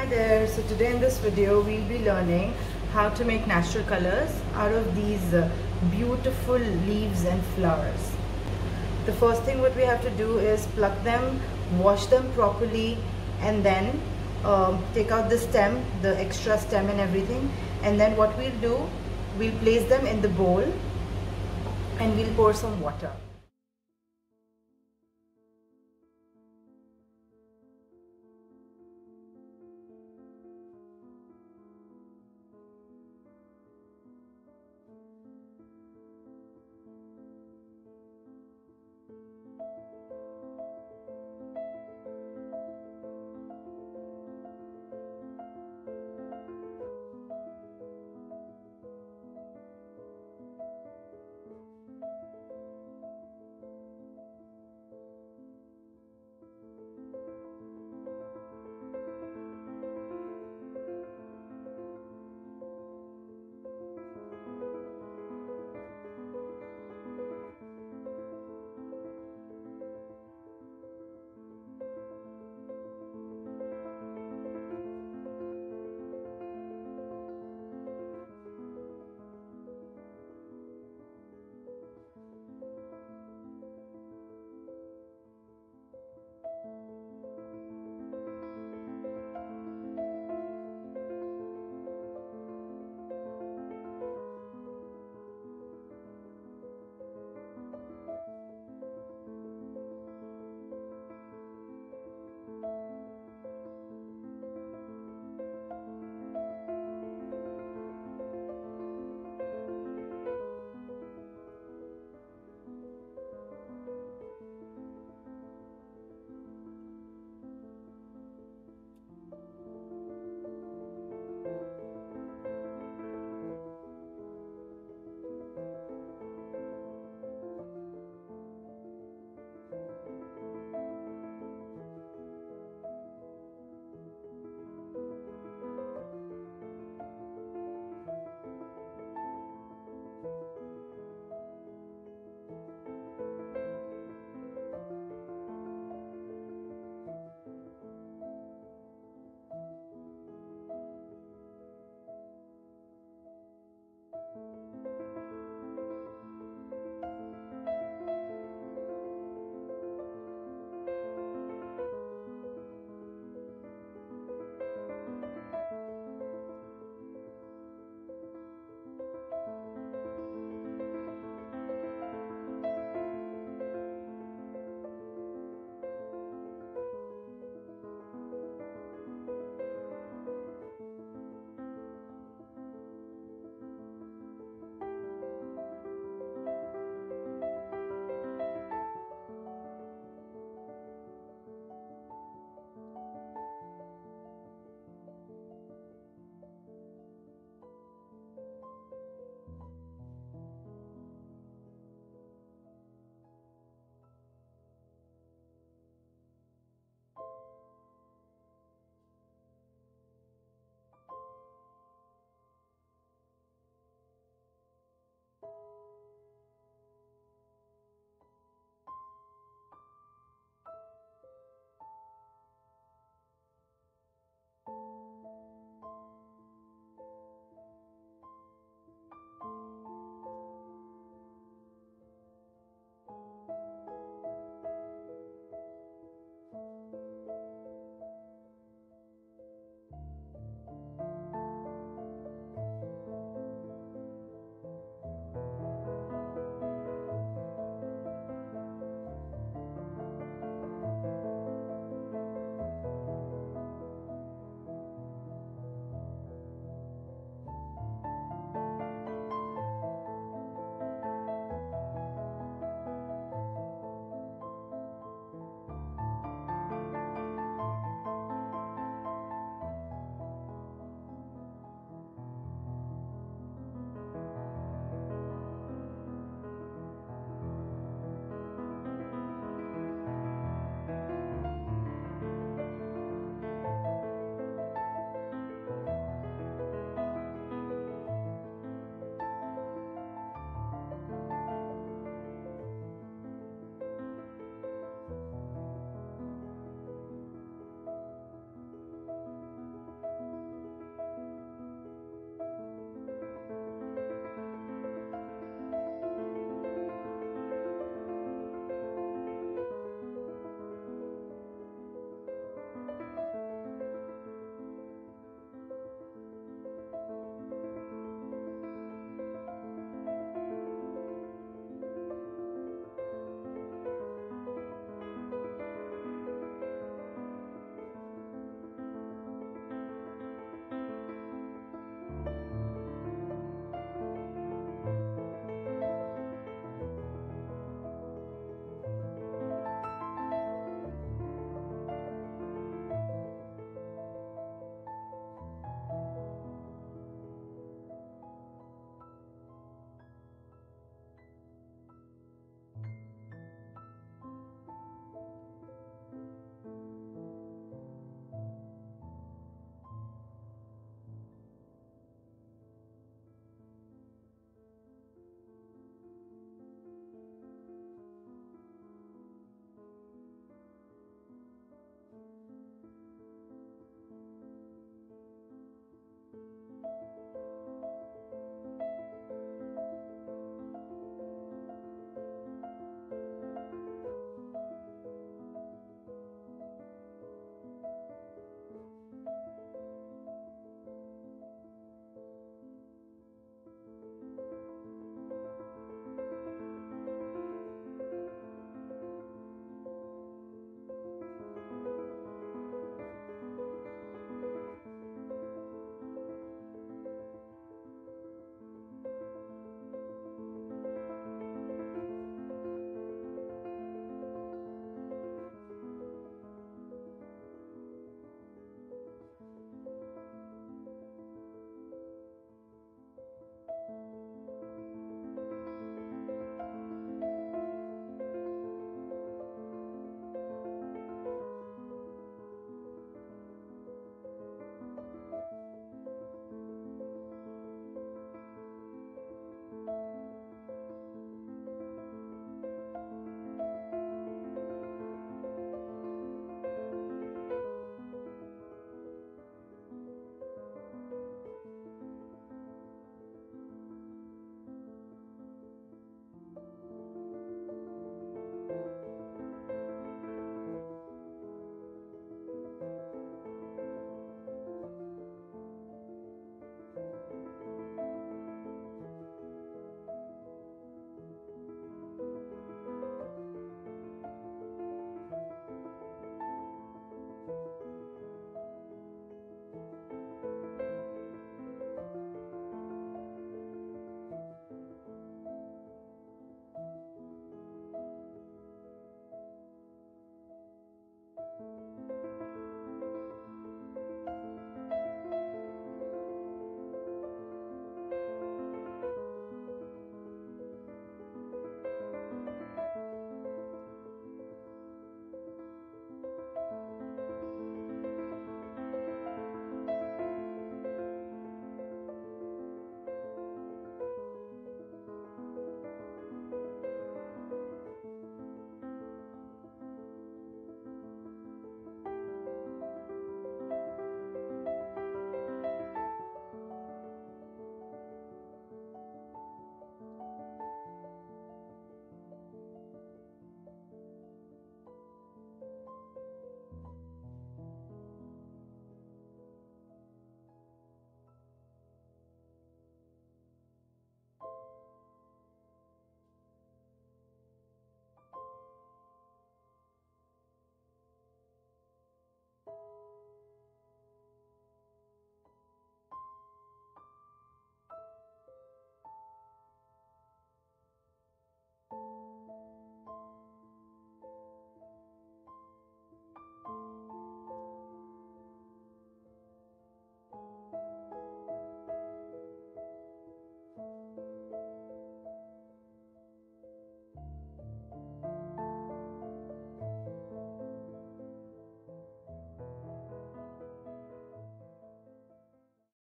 Hi there, so today in this video we'll be learning how to make natural colors out of these uh, beautiful leaves and flowers. The first thing what we have to do is pluck them, wash them properly and then um, take out the stem, the extra stem and everything and then what we'll do, we'll place them in the bowl and we'll pour some water.